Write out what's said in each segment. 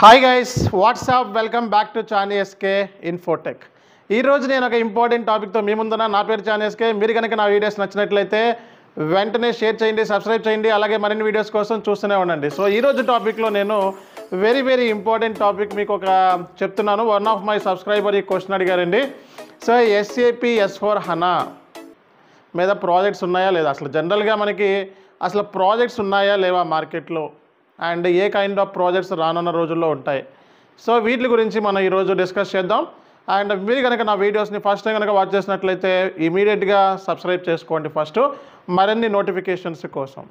Hi guys what's up welcome back to Chani Infotech ఈరోజు నేను ఒక ఇంపార్టెంట్ టాపిక్తో మీ ముందున నా పేరు చానీ మీరు కనుక నా వీడియోస్ నచ్చినట్లయితే వెంటనే షేర్ చేయండి సబ్స్క్రైబ్ చేయండి అలాగే మరిన్ని వీడియోస్ కోసం చూస్తూనే ఉండండి. సో ఈరోజు టాపిక్లో నేను వెరీ వెరీ ఇంపార్టెంట్ టాపిక్ మీకు ఒక చెప్తున్నాను. వన్ ఆఫ్ మై సబ్స్క్రైబర్ ఈ క్వశ్చన్ అడిగారండి. So SAP S four HANA మీద ప్రాజెక్ట్స్ ఉన్నాయా లేదా? అసలు జనరల్గా మనకి అసలు ప్రాజెక్ట్స్ ఉన్నాయా లేవా మార్కెట్లో and a kind of projects రానున్న రోజుల్లో ఉంటాయి. సో వీటి గురించి మనం ఈరోజు డిస్కస్ చేద్దాం. అండ్ మీరు కనుక నా వీడియోస్ని ఫస్ట్ టైం కనుక వాచ్ చేసినట్లయితే ఇమీడియట్గా సబ్స్క్రైబ్ చేసుకోండి ఫస్ట్. మరిన్ని నోటిఫికేషన్స్ కోసం.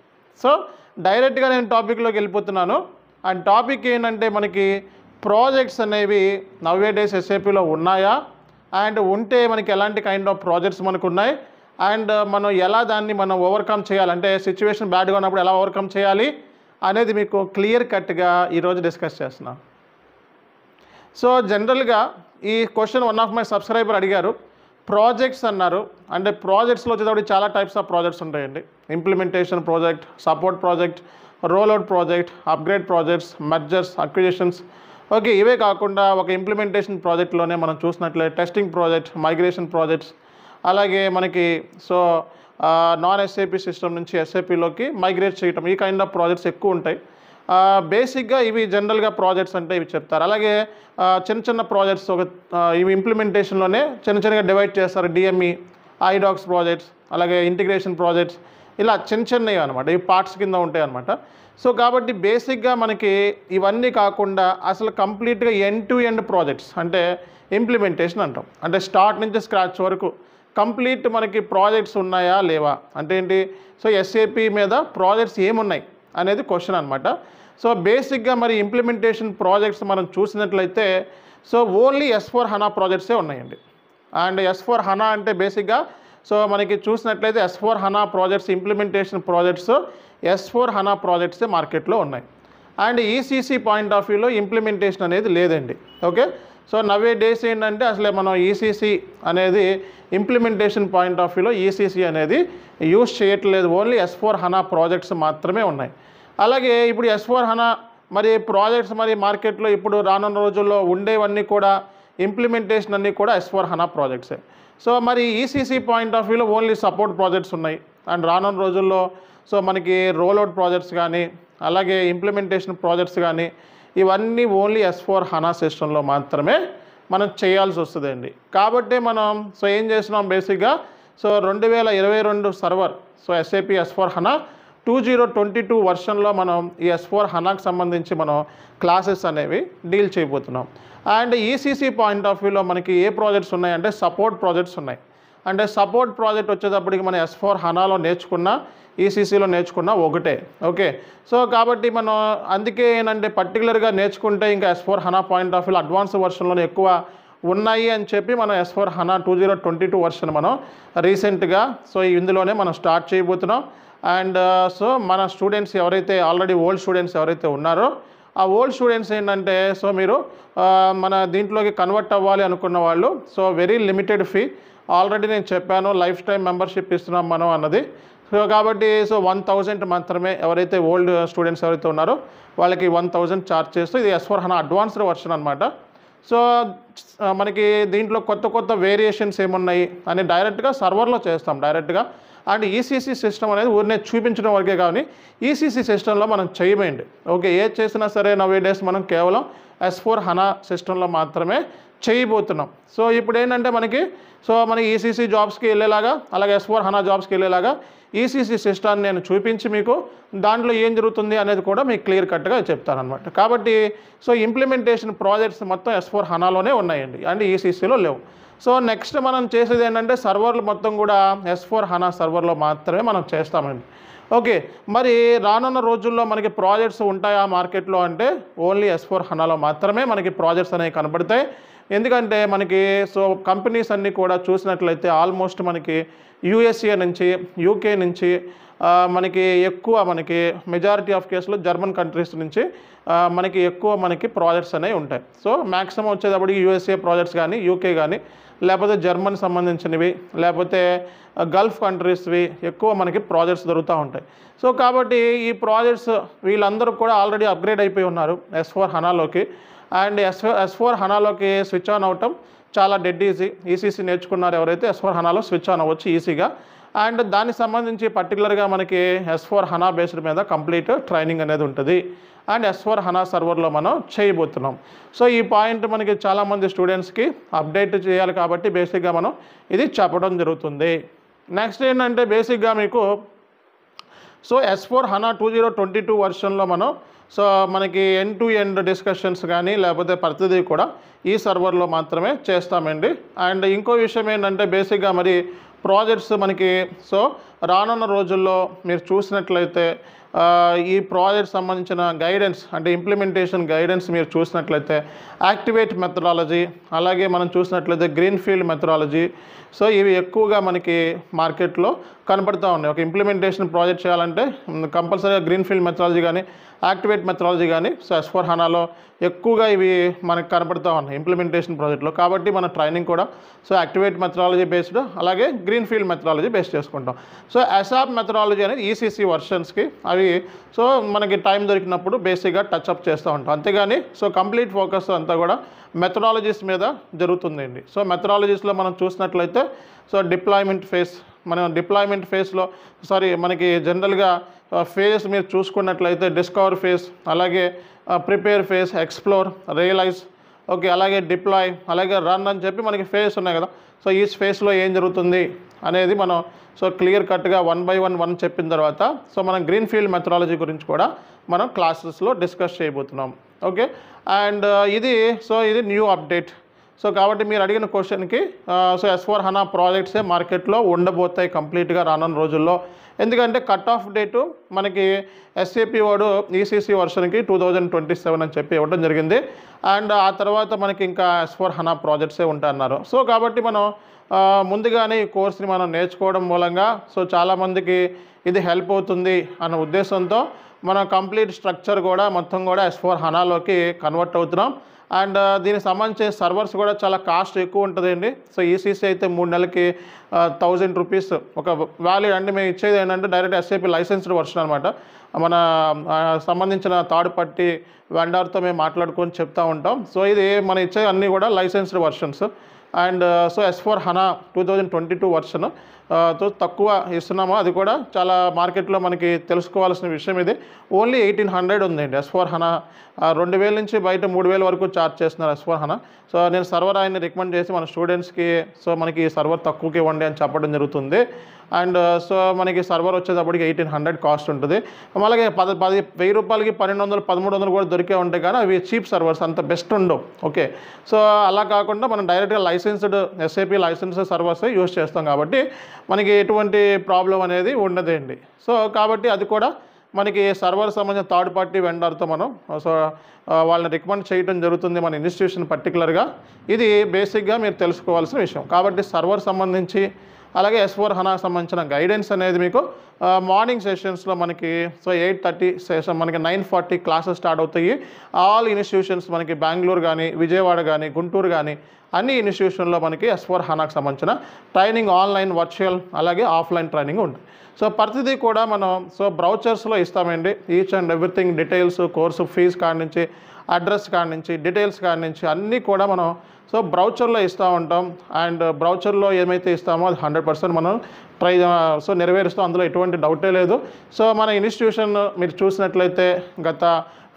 సో డైరెక్ట్గా నేను టాపిక్లోకి వెళ్ళిపోతున్నాను. అండ్ టాపిక్ ఏంటంటే మనకి ప్రాజెక్ట్స్ అనేవి నవ్వే డేస్ ఎస్ఏపీలో ఉన్నాయా? అండ్ ఉంటే మనకి ఎలాంటి కైండ్ ఆఫ్ ప్రాజెక్ట్స్ మనకు ఉన్నాయి అండ్ మనం ఎలా దాన్ని మనం ఓవర్కమ్ చేయాలి? అంటే సిచ్యువేషన్ బ్యాడ్గా ఉన్నప్పుడు ఎలా ఓవర్కమ్ చేయాలి? అనేది మీకు క్లియర్ కట్గా ఈరోజు డిస్కస్ చేస్తున్నాం. సో జనరల్గా ఈ question one of my subscriber అడిగారు. ప్రాజెక్ట్స్ అన్నారు. అంటే ప్రాజెక్ట్స్లో వచ్చేటప్పుడు చాలా టైప్స్ ఆఫ్ ప్రాజెక్ట్స్ ఉంటాయండి. Implementation project support project rollout project upgrade projects mergers acquisitions. Okay ఇవే కాకుండా ఒక ఇంప్లిమెంటేషన్ ప్రాజెక్ట్లోనే మనం చూసినట్లయితే టెస్టింగ్ ప్రాజెక్ట్ మైగ్రేషన్ ప్రాజెక్ట్స్. అలాగే మనకి సో నాన్ ఎస్ఏపి సిస్టమ్ నుంచి ఎస్ఏపిలోకి మైగ్రేట్ చేయటం ఈ కైండ్ ఆఫ్ ప్రాజెక్ట్స్ ఎక్కువ ఉంటాయి. బేసిక్గా ఇవి జనరల్గా ప్రాజెక్ట్స్ అంటే ఇవి చెప్తారు. అలాగే చిన్న చిన్న ప్రాజెక్ట్స్ ఒక ఇవి ఇంప్లిమెంటేషన్లోనే చిన్న చిన్నగా డివైడ్ చేస్తారు. డిఎంఈ ఐడాక్స్ ప్రాజెక్ట్స్ అలాగే ఇంటిగ్రేషన్ ప్రాజెక్ట్స్ ఇలా చిన్న చిన్నవి అనమాట ఇవి పార్ట్స్ కింద ఉంటాయి అనమాట సో కాబట్టి బేసిక్గా మనకి ఇవన్నీ కాకుండా అసలు కంప్లీట్గా ఎండ్ టు ఎండ్ ప్రాజెక్ట్స్ అంటే ఇంప్లిమెంటేషన్ అంటాం. అంటే స్టార్ట్ నుంచి స్క్రాచ్ వరకు కంప్లీట్ మనకి ప్రాజెక్ట్స్ ఉన్నాయా లేవా? అంటే ఏంటి? సో ఎస్ఏపి మీద ప్రాజెక్ట్స్ ఏమున్నాయి అనేది క్వశ్చన్ అనమాట సో బేసిక్గా మరి ఇంప్లిమెంటేషన్ ప్రాజెక్ట్స్ మనం చూసినట్లయితే so only S four HANA ప్రాజెక్ట్సే ఉన్నాయండి. అండ్ ఎస్ ఫోర్ హనా అంటే బేసిక్గా సో మనకి చూసినట్లయితే S four HANA projects implementation projects S four HANA ప్రాజెక్ట్సే మార్కెట్లో ఉన్నాయి. అండ్ ఈసీసీ పాయింట్ ఆఫ్ వ్యూలో ఇంప్లిమెంటేషన్ అనేది లేదండి. ఓకే? సో నవే డేస్ ఏంటంటే అసలే మనం ఈసీసీ అనేది ఇంప్లిమెంటేషన్ పాయింట్ ఆఫ్ వ్యూలో ఈసీసీ అనేది యూస్ చేయట్లేదు. Only S four HANA projects మాత్రమే ఉన్నాయి. అలాగే ఇప్పుడు ఎస్ ఫోర్ హనా మరి ప్రాజెక్ట్స్ మరి మార్కెట్లో ఇప్పుడు రానున్న రోజుల్లో ఉండేవన్నీ కూడా ఇంప్లిమెంటేషన్ అన్నీ కూడా ఎస్ ఫోర్ హనా ప్రాజెక్ట్సే సో మరి ఈసీసీ పాయింట్ ఆఫ్ వ్యూలో ఓన్లీ సపోర్ట్ ప్రాజెక్ట్స్ ఉన్నాయి. అండ్ రానున్న రోజుల్లో సో మనకి రోల్అవుట్ ప్రాజెక్ట్స్ కానీ అలాగే ఇంప్లిమెంటేషన్ ప్రాజెక్ట్స్ కానీ ఇవన్నీ ఓన్లీ ఎస్ ఫోర్ హనా సిస్టంలో మాత్రమే మనం చేయాల్సి వస్తుందండి. కాబట్టి మనం సో ఏం చేసినాం బేసిక్గా? సో రెండు వేల ఇరవై రెండు server so SAP S four HANA two zero twenty two వర్షన్లో మనం ఈ ఎస్ ఫోర్ హనాకు సంబంధించి మనం క్లాసెస్ అనేవి డీల్ చేయబోతున్నాం. అండ్ ఈసీసీ పాయింట్ ఆఫ్ వ్యూలో మనకి ఏ ప్రాజెక్ట్స్ ఉన్నాయంటే సపోర్ట్ ప్రాజెక్ట్స్ ఉన్నాయి. అంటే సపోర్ట్ ప్రాజెక్ట్ వచ్చేటప్పటికి మనం ఎస్ ఫోర్ హనాలో నేర్చుకున్న ఈసీసీలో నేర్చుకున్న ఒకటే. ఓకే? సో కాబట్టి మనం అందుకే ఏంటంటే పర్టికులర్గా నేర్చుకుంటే ఇంకా S four HANA point of view advance వర్షన్లోనే ఎక్కువ ఉన్నాయి అని చెప్పి మనం S four HANA two zero twenty two version మనం రీసెంట్గా సో ఇందులోనే మనం స్టార్ట్ చేయబోతున్నాం. అండ్ సో uh, మన స్టూడెంట్స్ ఎవరైతే ఆల్రెడీ ఓల్డ్ స్టూడెంట్స్ ఎవరైతే ఉన్నారో ఆ ఓల్డ్ స్టూడెంట్స్ ఏంటంటే సో మీరు uh, మన దీంట్లోకి కన్వర్ట్ అవ్వాలి అనుకున్న వాళ్ళు so very limited fee already నేను చెప్పాను లైఫ్ టైం మెంబర్షిప్ ఇస్తున్నాం మనం అన్నది. సో కాబట్టి సో వన్ థౌజండ్ మాత్రమే ఎవరైతే ఓల్డ్ స్టూడెంట్స్ ఎవరైతే ఉన్నారో వాళ్ళకి వన్ థౌజండ్ ఛార్జ్ చేస్తూ ఇది ఎస్ హన అడ్వాన్స్డ్ వర్షన్ అనమాట సో మనకి దీంట్లో కొత్త కొత్త వేరియేషన్స్ ఏమున్నాయి అని డైరెక్ట్గా సర్వర్లో చేస్తాం డైరెక్ట్గా అండ్ ఈసీసీ సిస్టమ్ అనేది ఊరినే చూపించడం వరకే కానీ ఈసీసీ సిస్టంలో మనం చేయమండి. ఓకే ఏది చేసినా సరే నవే డేస్ మనం కేవలం ఎస్ ఫోర్ హనా సిస్టంలో మాత్రమే చేయబోతున్నాం. సో ఇప్పుడు ఏంటంటే మనకి సో మన ఈసీసీ జాబ్స్కి వెళ్ళేలాగా అలాగే ఎస్ ఫోర్ హనా జాబ్స్కి వెళ్ళేలాగా ఈసీసీ సిస్టాన్ని నేను చూపించి మీకు దాంట్లో ఏం జరుగుతుంది అనేది కూడా మీకు క్లియర్ కట్గా చెప్తాను అనమాట కాబట్టి సో ఇంప్లిమెంటేషన్ ప్రాజెక్ట్స్ మొత్తం ఎస్ ఫోర్ హనాలోనే ఉన్నాయండి అండ్ ఈసీసీలో లేవు. సో నెక్స్ట్ మనం చేసేది ఏంటంటే సర్వర్లు మొత్తం కూడా ఎస్ ఫోర్ హనా సర్వర్లో మాత్రమే మనం చేస్తామండి. ఓకే మరి రానున్న రోజుల్లో మనకి ప్రాజెక్ట్స్ ఉంటాయా మార్కెట్లో అంటే ఓన్లీ ఎస్ ఫోర్ హనాలో మాత్రమే మనకి ప్రాజెక్ట్స్ అనేవి కనబడతాయి. ఎందుకంటే మనకి సో కంపెనీస్ అన్నీ కూడా చూసినట్లయితే ఆల్మోస్ట్ మనకి యూఎస్ఏ నుంచి యూకే నుంచి మనకి ఎక్కువ మనకి మెజారిటీ ఆఫ్ కేసులు జర్మన్ కంట్రీస్ నుంచి మనకి ఎక్కువ మనకి ప్రాజెక్ట్స్ అనేవి ఉంటాయి. సో మ్యాక్సిమం వచ్చేటప్పటికి యూఎస్ఏ ప్రాజెక్ట్స్ కానీ యూకే కానీ లేకపోతే జర్మన్ సంబంధించినవి లేకపోతే గల్ఫ్ కంట్రీస్వి ఎక్కువ మనకి ప్రాజెక్ట్స్ దొరుకుతూ ఉంటాయి. సో కాబట్టి ఈ ప్రాజెక్ట్స్ వీళ్ళందరూ కూడా ఆల్రెడీ అప్గ్రేడ్ అయిపోయి ఉన్నారు ఎస్ ఫోర్ హనాలోకి. అండ్ ఎస్ ఎస్ ఫోర్ హనాలోకి స్విచ్ ఆన్ అవటం చాలా డెడ్ ఈజీ. ఈసీసీ నేర్చుకున్నారు ఎవరైతే ఎస్ ఫోర్ హనాలో స్విచ్ ఆన్ అవ్వచ్చు ఈజీగా అండ్ దానికి సంబంధించి పర్టికులర్గా మనకి ఎస్ ఫోర్ హనా బేస్డ్ మీద కంప్లీట్ ట్రైనింగ్ అనేది ఉంటుంది. అండ్ ఎస్ ఫోర్ హనా సర్వర్లో మనం చేయబోతున్నాం. సో ఈ పాయింట్ మనకి చాలామంది స్టూడెంట్స్కి అప్డేట్ చేయాలి కాబట్టి బేసిక్గా మనం ఇది చెప్పడం జరుగుతుంది. నెక్స్ట్ ఏంటంటే బేసిక్గా మీకు so S four HANA two zero twenty two వర్షన్లో మనం సో మనకి ఎన్ టు ఎండ్ డిస్కషన్స్ కానీ లేకపోతే ప్రతిదీ కూడా ఈ సర్వర్లో మాత్రమే చేస్తామండి. అండ్ ఇంకో విషయం ఏంటంటే బేసిక్గా మరి ప్రాజెక్ట్స్ మనకి సో రానున్న రోజుల్లో మీరు చూసినట్లయితే ఈ ప్రాజెక్ట్ సంబంధించిన గైడెన్స్ అంటే ఇంప్లిమెంటేషన్ గైడెన్స్ మీరు చూసినట్లయితే యాక్టివేట్ మెథడాలజీ అలాగే మనం చూసినట్లయితే గ్రీన్ ఫీల్డ్ మెథడాలజీ సో ఇవి ఎక్కువగా మనకి మార్కెట్లో కనపడుతూ ఉన్నాయి. ఒక ఇంప్లిమెంటేషన్ ప్రాజెక్ట్ చేయాలంటే కంపల్సరీగా గ్రీన్ ఫీల్డ్ మెథడాలజీ కానీ యాక్టివేట్ మెథడాలజీ కానీ సో ఎస్ ఫోర్ హనాలో ఎక్కువగా ఇవి మనకు కనపడుతూ ఉన్నాయి ఇంప్లిమెంటేషన్ ప్రాజెక్ట్లో కాబట్టి మన ట్రైనింగ్ కూడా సో యాక్టివేట్ మెథడాలజీ బేస్డ్ అలాగే గ్రీన్ ఫీల్డ్ మెథడాలజీ బేస్ చేసుకుంటాం. సో అసాప్ మెథడాలజీ అనేది ఈసీసీ వర్షన్స్కి అవి సో మనకి టైం దొరికినప్పుడు బేసిక్గా టచ్ అప్ చేస్తూ ఉంటాం. అంతేగాని సో కంప్లీట్ ఫోకస్ అంతా కూడా మెథడాలజీస్ మీద జరుగుతుందండి. సో మెథడాలజీస్లో మనం చూసినట్లయితే సో డిప్లాయ్మెంట్ ఫేస్ మనం డిప్లాయ్మెంట్ ఫేస్లో సారీ మనకి జనరల్గా ఫేస్ మీరు చూసుకున్నట్లయితే డిస్కవర్ ఫేస్ అలాగే prepare phase explore realize okay అలాగే డిప్లాయ్ అలాగే రన్ అని చెప్పి మనకి ఫేస్ ఉన్నాయి కదా. సో ఈ ఫేస్లో ఏం జరుగుతుంది అనేది మనం సో క్లియర్ కట్గా వన్ బై వన్ వన్ చెప్పిన తర్వాత సో మనం గ్రీన్ ఫీల్డ్ మెథడాలజీ గురించి కూడా మనం క్లాసెస్లో డిస్కస్ చేయబోతున్నాం. ఓకే? అండ్ uh, ఇది సో ఇది న్యూ అప్డేట్. సో కాబట్టి మీరు అడిగిన క్వశ్చన్కి so uh, S four HANA ప్రాజెక్ట్సే మార్కెట్లో ఉండబోతాయి కంప్లీట్గా రానున్న రోజుల్లో. ఎందుకంటే కట్ ఆఫ్ డేటు మనకి ఎస్ఏపి వాడు ఈసీసీ వర్షన్కి టూ థౌజండ్ ట్వంటీ సెవెన్ అని చెప్పి ఇవ్వడం జరిగింది. అండ్ ఆ తర్వాత మనకి ఇంకా ఎస్ ఫోర్ హనా ప్రాజెక్ట్సే ఉంటాయన్నారు. సో కాబట్టి మనం uh, ముందుగానే ఈ కోర్స్ని మనం నేర్చుకోవడం మూలంగా సో చాలామందికి ఇది హెల్ప్ అవుతుంది అన్న ఉద్దేశంతో మన కంప్లీట్ స్ట్రక్చర్ కూడా మొత్తం కూడా ఎస్ ఫోర్ హనాలోకి కన్వర్ట్ అవుతున్నాం. అండ్ uh, దీనికి సంబంధించిన సర్వర్స్ కూడా చాలా కాస్ట్ ఎక్కువ ఉంటుందండి. సో ఈసీసీ అయితే మూడు నెలలకి uh, థౌజండ్ రూపీస్ ఒక వ్యాల్యూ అండి మేము ఇచ్చేది ఏంటంటే డైరెక్ట్ ఎస్ఏపీ లైసెన్స్డ్ వర్షన్ అనమాట. మన uh, సంబంధించిన థర్డ్ పార్టీ వెండర్తో మేము మాట్లాడుకొని చెప్తా ఉంటాం. సో ఇది మనం ఇచ్చే అన్నీ కూడా licensed versions and so S four HANA two thousand twenty two version తో తక్కువ ఇస్తున్నాము? అది కూడా చాలా మార్కెట్లో మనకి తెలుసుకోవాల్సిన విషయం ఇది. ఓన్లీ ఎయిటీన్ హండ్రెడ్ ఉందండి ఎస్ ఫోర్ హనా. రెండు వేల నుంచి బయట మూడు వేల వరకు ఛార్జ్ చేస్తున్నారు ఎస్ ఫోర్ హనా. సో నేను సర్వర్ ఆయన్ని రికమెండ్ చేసి మన స్టూడెంట్స్కి సో మనకి ఈ సర్వర్ తక్కువకి ఇవ్వండి అని చెప్పడం జరుగుతుంది. అండ్ సో మనకి సర్వర్ వచ్చేటప్పటికి ఎయిటీన్ హండ్రెడ్ కాస్ట్ ఉంటుంది. అలాగే పది పది వెయ్యి రూపాయలకి పన్నెండు వందలు పదమూడు వందలు కూడా దొరికే ఉంటాయి కానీ అవి చీప్ సర్వర్స్ అంత బెస్ట్ ఉండవు. ఓకే. సో అలా కాకుండా మనం డైరెక్ట్గా licensed SAP license servers use చేస్తాం కాబట్టి మనకి ఎటువంటి ప్రాబ్లం అనేది ఉండదండి. సో కాబట్టి అది కూడా మనకి సర్వర్ సంబంధించిన థర్డ్ పార్టీ వెండర్తో మనం సో వాళ్ళని రికమెండ్ చేయడం జరుగుతుంది మన ఇన్స్టిట్యూషన్ పర్టికులర్గా ఇది బేసిక్గా మీరు తెలుసుకోవాల్సిన విషయం. కాబట్టి సర్వర్ సంబంధించి అలాగే ఎస్ ఫోర్ హనాకు సంబంధించిన గైడెన్స్ అనేది మీకు మార్నింగ్ సెషన్స్లో మనకి సో ఎయిట్ థర్టీ సెషన్ మనకి నైన్ ఫార్టీ క్లాసెస్ స్టార్ట్ అవుతాయి. ఆల్ ఇన్స్టిట్యూషన్స్ మనకి బెంగళూరు కానీ విజయవాడ కానీ గుంటూరు కానీ అన్ని ఇన్స్టిట్యూషన్లో మనకి ఎస్ ఫోర్ హనాకు సంబంధించిన ట్రైనింగ్ ఆన్లైన్ వర్చువల్ అలాగే ఆఫ్లైన్ ట్రైనింగ్ ఉంటుంది. సో ప్రతిదీ కూడా మనం సో బ్రౌచర్స్లో ఇస్తామండి. Each and everything details course fee కాడి నుంచి అడ్రస్ కాడి నుంచి డీటెయిల్స్ కాడి నుంచి అన్నీ కూడా మనం సో బ్రౌచర్లో ఇస్తూ ఉంటాం. అండ్ బ్రౌచర్లో uh, ఏమైతే ఇస్తామో అది హండ్రెడ్ పర్సెంట్ మనం ట్రై సో uh, నెరవేరుస్తాం. అందులో ఎటువంటి డౌటే లేదు. సో మన ఇన్స్టిట్యూషన్ మీరు చూసినట్లయితే గత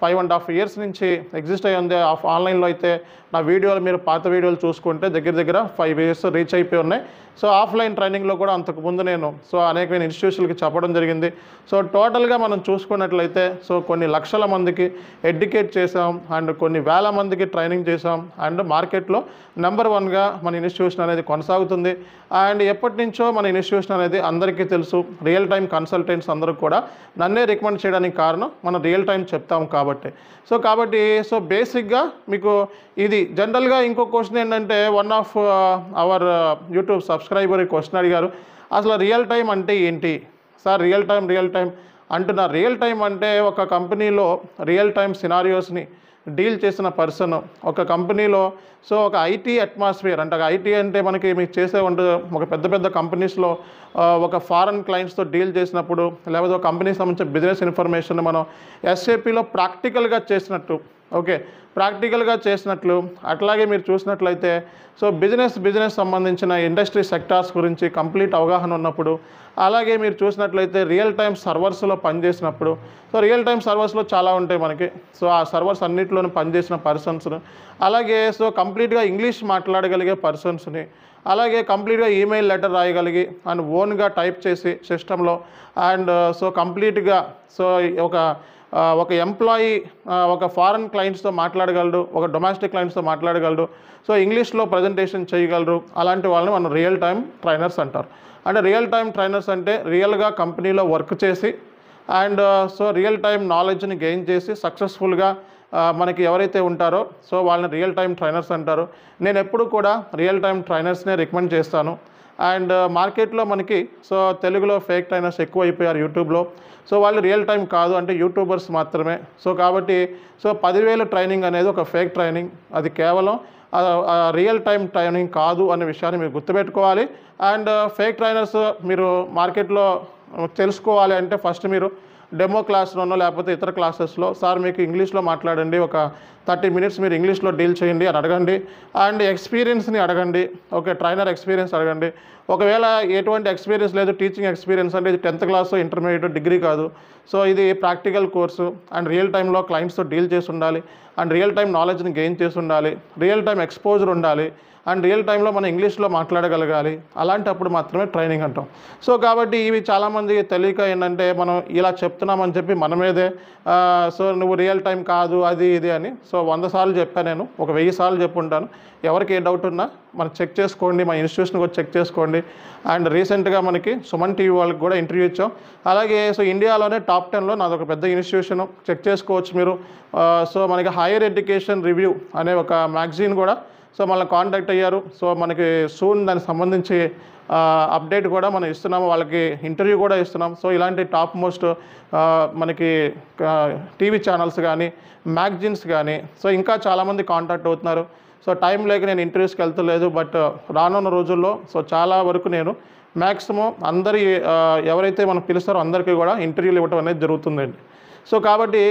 ఫైవ్ అండ్ హాఫ్ ఇయర్స్ నుంచి ఎగ్జిస్ట్ అయ్యి ఉంది ఆఫ్ ఆన్లైన్లో అయితే నా వీడియోలు మీరు పాత వీడియోలు చూసుకుంటే దగ్గర దగ్గర ఫైవ్ ఇయర్స్ రీచ్ అయిపోయి ఉన్నాయి. సో ఆఫ్లైన్ ట్రైనింగ్లో కూడా అంతకు ముందు నేను సో అనేకమైన ఇన్స్టిట్యూషన్కి చెప్పడం జరిగింది. సో టోటల్గా మనం చూసుకున్నట్లయితే సో కొన్ని లక్షల మందికి ఎడ్యుకేట్ చేసాం అండ్ కొన్ని వేల మందికి ట్రైనింగ్ చేసాం అండ్ మార్కెట్లో నెంబర్ వన్గా మన ఇన్స్టిట్యూషన్ అనేది కొనసాగుతుంది. అండ్ ఎప్పటి నుంచో మన ఇన్స్టిట్యూషన్ అనేది అందరికీ తెలుసు. రియల్ టైం కన్సల్టెంట్స్ అందరూ కూడా నన్నే రికమెండ్ చేయడానికి కారణం మనం రియల్ టైం చెప్తాం కాబట్టి. సో కాబట్టి సో బేసిక్గా మీకు ఇది జనరల్గా ఇంకో క్వశ్చన్ ఏంటంటే one of our YouTube subscriber question అడిగారు. అసలు రియల్ టైం అంటే ఏంటి? Sir real time real time అంటున్నారు రియల్ టైం అంటే ఒక కంపెనీలో రియల్ టైం సినారియోస్ని డీల్ చేసిన పర్సన్ ఒక కంపెనీలో సో ఒక ఐటీ అట్మాస్ఫియర్ అంటే ఐటీ అంటే మనకి మీకు చేసే ఉంటుంది ఒక పెద్ద పెద్ద కంపెనీస్లో uh, ఒక ఫారెన్ క్లయింట్స్తో డీల్ చేసినప్పుడు లేకపోతే ఒక కంపెనీకి సంబంధించిన బిజినెస్ ఇన్ఫర్మేషన్ మనం ఎస్ఏపిలో ప్రాక్టికల్గా చేసినట్టు ఓకే ప్రాక్టికల్గా చేసినట్లు. అట్లాగే మీరు చూసినట్లయితే సో బిజినెస్ బిజినెస్ సంబంధించిన ఇండస్ట్రీ సెక్టార్స్ గురించి కంప్లీట్ అవగాహన ఉన్నప్పుడు అలాగే మీరు చూసినట్లయితే రియల్ టైం సర్వర్స్లో పనిచేసినప్పుడు సో రియల్ టైం సర్వర్స్లో చాలా ఉంటాయి మనకి. సో ఆ సర్వర్స్ అన్నింటిలోనూ పనిచేసిన పర్సన్స్ను అలాగే సో కంప్లీట్గా ఇంగ్లీష్ మాట్లాడగలిగే పర్సన్స్ని అలాగే కంప్లీట్గా ఈమెయిల్ లెటర్ రాయగలిగి అండ్ ఓన్గా టైప్ చేసి సిస్టంలో అండ్ uh, సో కంప్లీట్గా సో ఒక uh, ఒక ఎంప్లాయీ uh, ఒక ఫారెన్ క్లయింట్స్తో మాట్లాడగలడు ఒక డొమెస్టిక్ క్లయింట్స్తో మాట్లాడగలడు సో ఇంగ్లీష్లో ప్రజెంటేషన్ చేయగలరు. అలాంటి వాళ్ళని మనం రియల్ టైం ట్రైనర్స్ అంటారు. అంటే రియల్ టైం ట్రైనర్స్ అంటే రియల్గా కంపెనీలో వర్క్ చేసి అండ్ సో రియల్ టైం నాలెడ్జ్ని గెయిన్ చేసి సక్సెస్ఫుల్గా మనకి ఎవరైతే ఉంటారో సో వాళ్ళని రియల్ టైం ట్రైనర్స్ అంటారు. నేను ఎప్పుడు కూడా రియల్ టైం ట్రైనర్స్నే రికమెండ్ చేస్తాను. అండ్ మార్కెట్లో మనకి సో తెలుగులో ఫేక్ ట్రైనర్స్ ఎక్కువ అయిపోయారు యూట్యూబ్లో సో వాళ్ళు రియల్ టైం కాదు అంటే యూట్యూబర్స్ మాత్రమే. సో కాబట్టి సో పదివేల ట్రైనింగ్ అనేది ఒక ఫేక్ ట్రైనింగ్ అది కేవలం రియల్ టైం ట్రైనింగ్ కాదు అనే విషయాన్ని మీరు గుర్తుపెట్టుకోవాలి. అండ్ ఫేక్ ట్రైనర్స్ మీరు మార్కెట్లో తెలుసుకోవాలి అంటే ఫస్ట్ మీరు డెమో క్లాస్లోనో లేకపోతే ఇతర క్లాసెస్లో సార్ మీకు ఇంగ్లీష్లో మాట్లాడండి ఒక థర్టీ మినిట్స్ మీరు ఇంగ్లీష్లో డీల్ చేయండి అని అడగండి. అండ్ ఎక్స్పీరియన్స్ని అడగండి. ఓకే ట్రైనర్ ఎక్స్పీరియన్స్ అడగండి. ఒకవేళ ఎటువంటి ఎక్స్పీరియన్స్ లేదు టీచింగ్ ఎక్స్పీరియన్స్ అంటే ఇది టెన్త్ క్లాస్ ఇంటర్మీడియట్ డిగ్రీ కాదు. సో ఇది ప్రాక్టికల్ కోర్సు అండ్ రియల్ టైంలో క్లయింట్స్తో డీల్ చేసి ఉండాలి. అండ్ రియల్ టైం నాలెడ్జ్ని గెయిన్ చేసి ఉండాలి రియల్ టైం ఎక్స్పోజర్ ఉండాలి అండ్ రియల్ టైంలో మనం ఇంగ్లీష్లో మాట్లాడగలగాలి అలాంటప్పుడు మాత్రమే ట్రైనింగ్ అంటాం. సో కాబట్టి ఇవి చాలామంది తెలియక ఏంటంటే మనం ఇలా చెప్తున్నామని చెప్పి మన మీదే సో నువ్వు రియల్ టైం కాదు అది ఇది అని. సో వంద సార్లు చెప్పాను నేను ఒక వెయ్యి సార్లు చెప్పుంటాను. ఎవరికి ఏ డౌట్ ఉన్నా మనం చెక్ చేసుకోండి మా ఇన్స్టిట్యూషన్ కూడా చెక్ చేసుకోండి. అండ్ రీసెంట్గా మనకి సుమన్ టీవీ వాళ్ళకి కూడా ఇంటర్వ్యూ ఇచ్చాం. అలాగే సో ఇండియాలోనే టాప్ టెన్లో నాది ఒక పెద్ద ఇన్స్టిట్యూషన్ చెక్ చేసుకోవచ్చు మీరు. సో మనకి హైయర్ ఎడ్యుకేషన్ రివ్యూ అనే ఒక మ్యాగజైన్ కూడా సో మళ్ళీ కాంటాక్ట్ అయ్యారు. సో మనకి సూన్ దానికి సంబంధించి అప్డేట్ కూడా మనం ఇస్తున్నాము. వాళ్ళకి ఇంటర్వ్యూ కూడా ఇస్తున్నాం సో ఇలాంటి టాప్ మోస్ట్ మనకి టీవీ ఛానల్స్ కానీ మ్యాగజైన్స్ కానీ సో ఇంకా చాలామంది కాంటాక్ట్ అవుతున్నారు. సో టైం లేక నేను ఇంటర్వ్యూస్కి వెళ్తలేదు బట్ రానున్న రోజుల్లో సో చాలా వరకు నేను మ్యాక్సిమం అందరి ఎవరైతే మనం పిలుస్తారో అందరికీ కూడా ఇంటర్వ్యూలు ఇవ్వడం అనేది జరుగుతుందండి. సో కాబట్టి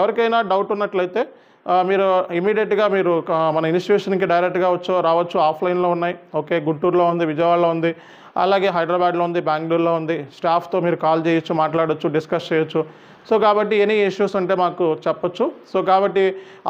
ఎవరికైనా డౌట్ ఉన్నట్లయితే మీరు ఇమీడియట్గా మీరు మన ఇన్స్టిట్యూషన్కి డైరెక్ట్గా వచ్చో రావచ్చు ఆఫ్లైన్లో ఉన్నాయి. ఓకే గుంటూరులో ఉంది విజయవాడలో ఉంది. అలాగే హైదరాబాద్లో ఉంది బెంగళూరులో ఉంది. స్టాఫ్తో మీరు కాల్ చేయొచ్చు మాట్లాడొచ్చు డిస్కస్ చేయొచ్చు. సో కాబట్టి ఎనీ ఇష్యూస్ ఉంటే మాకు చెప్పొచ్చు. సో కాబట్టి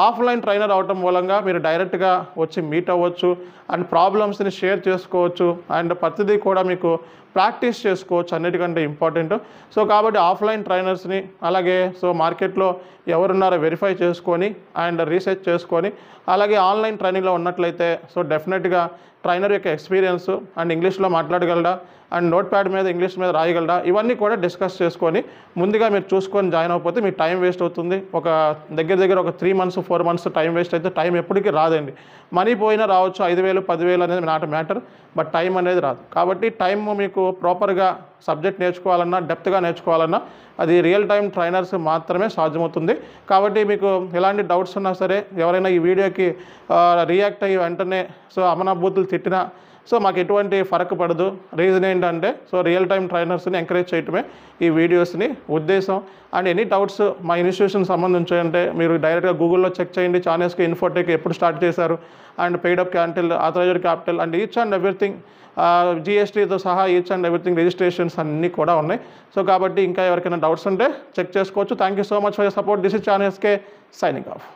ఆఫ్లైన్ ట్రైనర్ అవటం మూలంగా మీరు డైరెక్ట్గా వచ్చి మీట్ అవ్వచ్చు అండ్ ప్రాబ్లమ్స్ని షేర్ చేసుకోవచ్చు అండ్ ప్రతిదీ కూడా మీకు ప్రాక్టీస్ చేసుకోవచ్చు అన్నిటికంటే ఇంపార్టెంట్. సో కాబట్టి ఆఫ్లైన్ ట్రైనర్స్ని అలాగే సో మార్కెట్లో ఎవరున్నారో వెరిఫై చేసుకొని అండ్ రీసెర్చ్ చేసుకొని అలాగే ఆన్లైన్ ట్రైనింగ్లో ఉన్నట్లయితే సో డెఫినెట్గా ట్రైనర్ యొక్క ఎక్స్పీరియన్స్ అండ్ ఇంగ్లీష్లో మాట్లాడగలడా? అండ్ నోట్ ప్యాడ్ మీద ఇంగ్లీష్ మీద రాయగలరా? ఇవన్నీ కూడా డిస్కస్ చేసుకొని ముందుగా మీరు చూసుకొని జాయిన్ అయిపోతే మీకు టైం వేస్ట్ అవుతుంది. ఒక దగ్గర దగ్గర ఒక three months four months time waste అయితే టైం ఎప్పటికీ రాదండి. మనీ పోయినా రావచ్చు ఐదు వేలు పదివేలు అనేది నాట్ మ్యాటర్ బట్ టైం అనేది రాదు. కాబట్టి టైం మీకు ప్రాపర్గా సబ్జెక్ట్ నేర్చుకోవాలన్నా డెప్త్గా నేర్చుకోవాలన్నా అది రియల్ టైం ట్రైనర్స్ మాత్రమే సాధ్యమవుతుంది. కాబట్టి మీకు ఎలాంటి డౌట్స్ ఉన్నా సరే ఎవరైనా ఈ వీడియోకి రియాక్ట్ అయ్యి వెంటనే సో అమనాభూతులు తిట్టినా సో మాకు ఎటువంటి ఫరక్ పడదు. రీజన్ ఏంటంటే సో రియల్ టైం ట్రైనర్స్ని ఎంకరేజ్ చేయటమే ఈ వీడియోస్ని ఉద్దేశం. అండ్ ఎనీ డౌట్స్ మా ఇన్స్టిట్యూషన్ సంబంధించి అంటే మీరు డైరెక్ట్గా గూగుల్లో చెక్ చేయండి. ఛానల్స్కి ఇన్ఫోటెక్ ఎప్పుడు స్టార్ట్ చేశారు. And paid up capital authorised capital and each and everything జిఎస్టీతో సహా ఈచ్ అండ్ ఎవ్రీథింగ్ రిజిస్ట్రేషన్స్ అన్నీ కూడా ఉన్నాయి. సో కాబట్టి ఇంకా ఎవరికైనా డౌట్స్ ఉంటే చెక్ చేసుకోవచ్చు. Thank you so much for support this is ఛానల్స్కే signing of